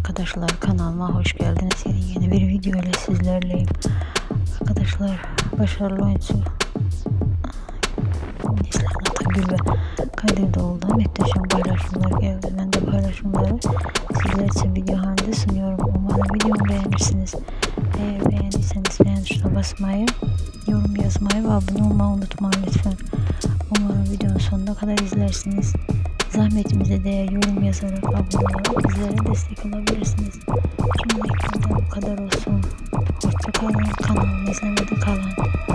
arkadaşlar kanalıma hoş geldiniz. Yeni yeni bir video ile sizlerleyim. Arkadaşlar başarılı oyuncu Neslihan Atagül ve Kadir Doğulu'da muhteşem paylaşımlar geldi. Ben de paylaşımları sizler için video halinde sunuyorum. Umarım videomu beğenirsiniz. Eğer beğendiyseniz beğen tuşuna basmayı, yorum yazmayı ve abone olmayı unutmayın lütfen. Umarım videonun sonuna kadar izlersiniz. Zahmetimize değer yorum yazarak abone olarak bizlere destek olabilirsiniz. Şimdilik bu kadar olsun. Hoşçakalın. Kanalımı izlemede kalın.